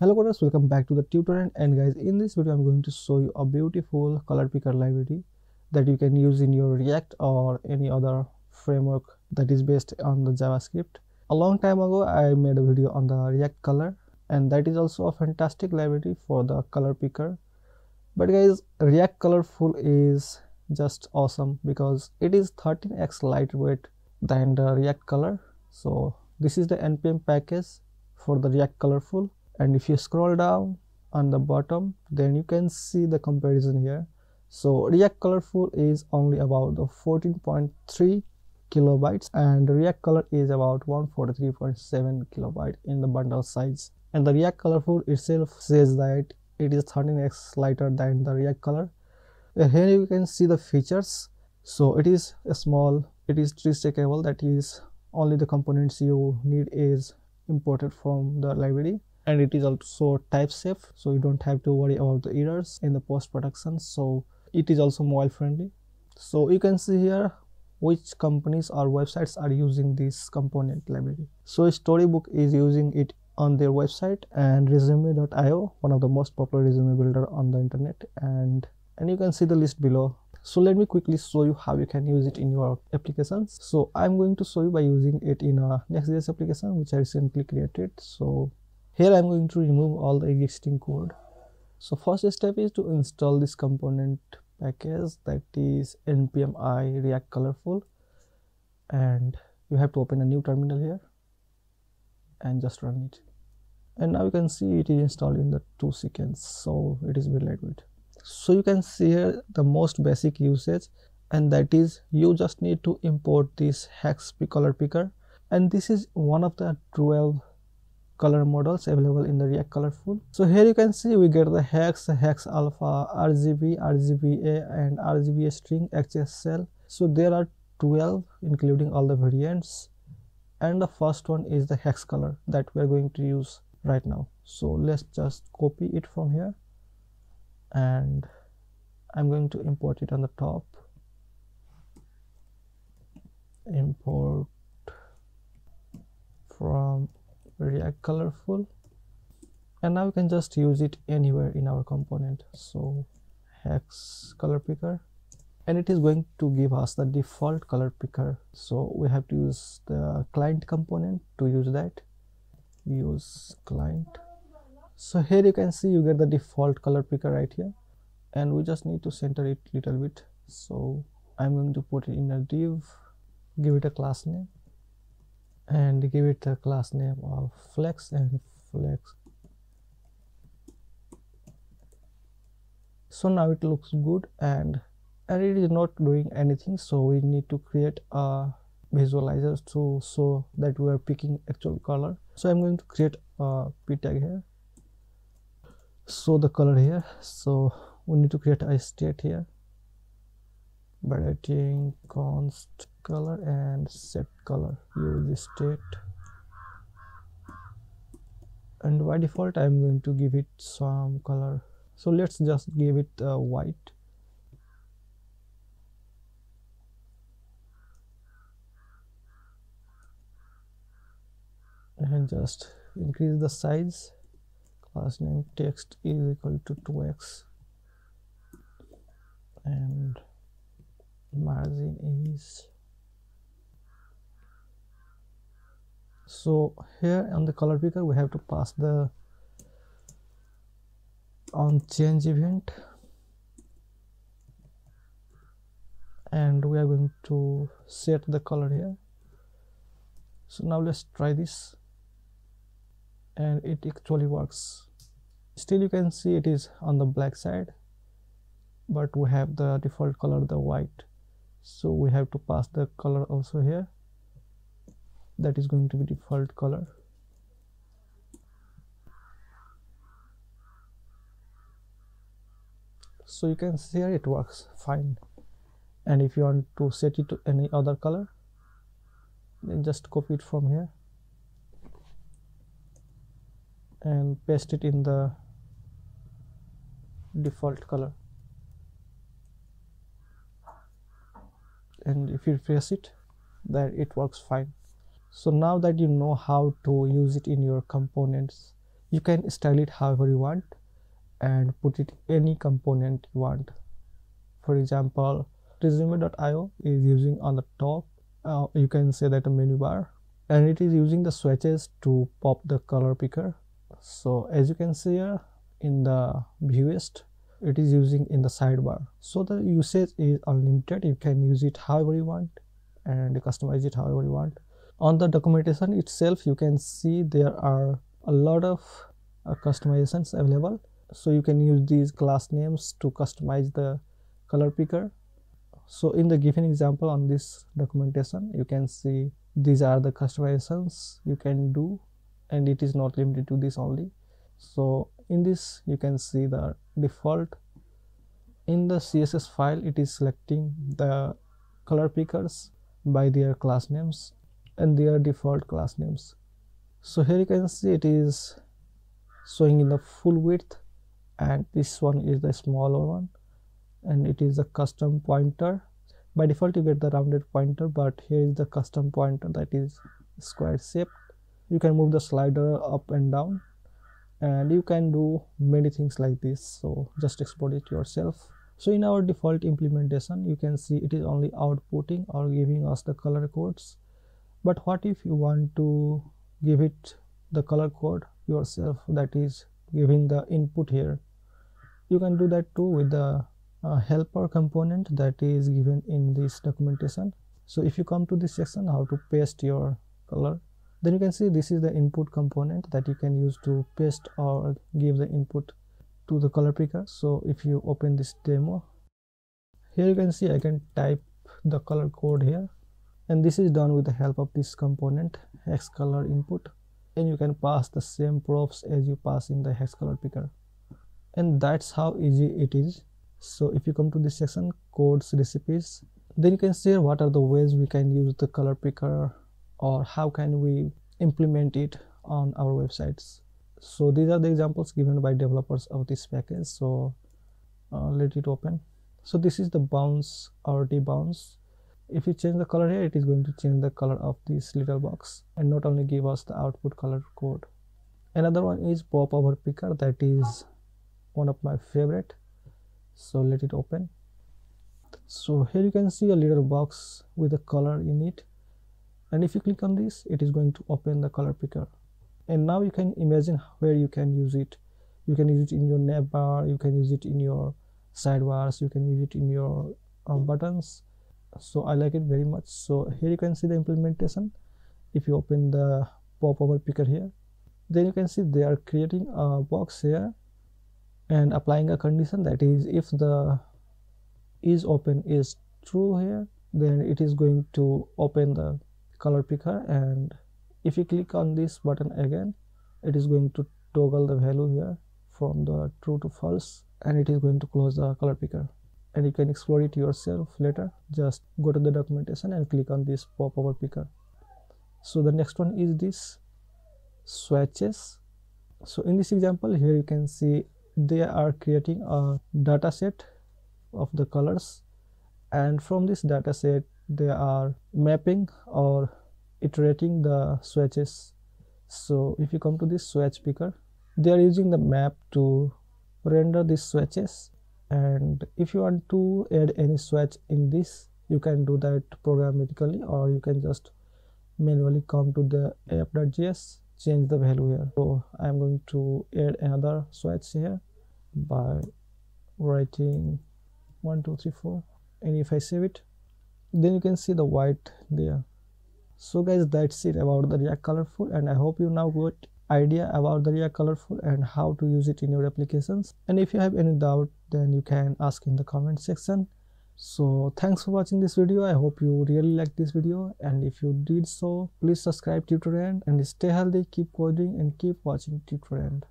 hello coders welcome back to the Tutorend. And guys in this video i'm going to show you a beautiful color picker library that you can use in your react or any other framework that is based on the javascript. A long time ago i made a video on the react color and that is also a fantastic library for the color picker. But guys react colorful is just awesome because it is 13x lightweight than the react color. So this is the npm package for the react colorful and if you scroll down on the bottom then you can see the comparison here. So react colorful is only about the 14.3 kilobytes and react color is about 143.7 kilobyte in the bundle size. And the react colorful itself says that it is 13x lighter than the react color. Uh, here you can see the features. So it is a small it is tree shakeable that is only the components you need is imported from the library and it is also type safe so you don't have to worry about the errors in the post production so it is also mobile friendly. So you can see here which companies or websites are using this component library. So storybook is using it on their website and resume.io one of the most popular resume builder on the internet and and you can see the list below. So let me quickly show you how you can use it in your applications. So i'm going to show you by using it in a next.js application which i recently created. So here i'm going to remove all the existing code. So first step is to install this component package that is npm i react colorful. And you have to open a new terminal here and just run it. And now you can see it is installed in the two seconds so it is very lightweight. So you can see here the most basic usage and that is you just need to import this hex color picker. And this is one of the 12 color models available in the react colorful. So here you can see we get the hex hex alpha rgb rgba and rgba string hsl so there are 12 including all the variants. And the first one is the hex color that we are going to use right now. So let's just copy it from here. And I'm going to import it on the top. Import from react colorful. And now we can just use it anywhere in our component. So hex color picker. And it is going to give us the default color picker. So we have to use the client component to use that. Use client. So here you can see you get the default color picker right here. And we just need to center it little bit. So i'm going to put it in a div. Give it a class name and give it a class name of flex and flex. So now it looks good and and it is not doing anything so we need to create a visualizer to show that we are picking actual color. So i'm going to create a p tag here. So the color here. So we need to create a state here. By writing const color and set color. Use state. And by default i'm going to give it some color. So let's just give it uh, white. And just increase the size. Class name text is equal to 2x and margin is so here on the color picker we have to pass the on change event. And we are going to set the color here. So now let's try this. And it actually works. Still you can see it is on the black side. But we have the default color the white. So we have to pass the color also here that is going to be default color. So you can see here it works fine. And if you want to set it to any other color then just copy it from here and paste it in the default color. And if you press it then it works fine so now that you know how to use it in your components you can style it however you want and put it any component you want. For example resume.io is using on the top uh, you can say that a menu bar and it is using the swatches to pop the color picker. So as you can see here in the viewist it is using in the sidebar. So the usage is unlimited. You can use it however you want and customize it however you want on the documentation itself you can see there are a lot of uh, customizations available. So you can use these class names to customize the color picker. So in the given example on this documentation you can see these are the customizations you can do and it is not limited to this only. So in this you can see the default. In the css file it is selecting the color pickers by their class names and their default class names. So here you can see it is showing in the full width and this one is the smaller one and it is a custom pointer. By default you get the rounded pointer but here is the custom pointer that is square shaped. You can move the slider up and down and you can do many things like this. So just export it yourself. So in our default implementation you can see it is only outputting or giving us the color codes but what if you want to give it the color code yourself that is giving the input here? You can do that too with the uh, helper component that is given in this documentation. So if you come to this section how to paste your color then you can see this is the input component that you can use to paste or give the input to the color picker. So if you open this demo here you can see i can type the color code here and this is done with the help of this component hex color input. And you can pass the same props as you pass in the hex color picker. And that's how easy it is. So if you come to this section codes recipes then you can see what are the ways we can use the color picker or how can we implement it on our websites. So these are the examples given by developers of this package. So uh, let it open. So this is the bounce or debounce if you change the color here it is going to change the color of this little box and not only give us the output color code. Another one is pop over picker that is one of my favorite. So let it open. So here you can see a little box with a color in it. And if you click on this it is going to open the color picker. And now you can imagine where you can use it. You can use it in your navbar you can use it in your sidebars you can use it in your um, buttons so i like it very much. So here you can see the implementation. If you open the pop over picker here then you can see they are creating a box here and applying a condition that is if the is open is true here then it is going to open the color picker. And if you click on this button again it is going to toggle the value here from the true to false and it is going to close the color picker and you can explore it yourself later. Just go to the documentation and click on this pop over picker. So the next one is this swatches. So in this example here you can see they are creating a data set of the colors. And from this data set they are mapping or iterating the swatches. So if you come to this swatch picker they are using the map to render these swatches and if you want to add any swatch in this you can do that programmatically or you can just manually come to the app.js change the value here. So i'm going to add another swatch here by writing 1 2 3 4 and if i save it then you can see the white there. So guys that's it about the react colorful and i hope you now got idea about the react colorful and how to use it in your applications. And if you have any doubt then you can ask in the comment section. So thanks for watching this video. I hope you really liked this video. And if you did so please subscribe to Tutorend and stay healthy keep coding and keep watching Tutorend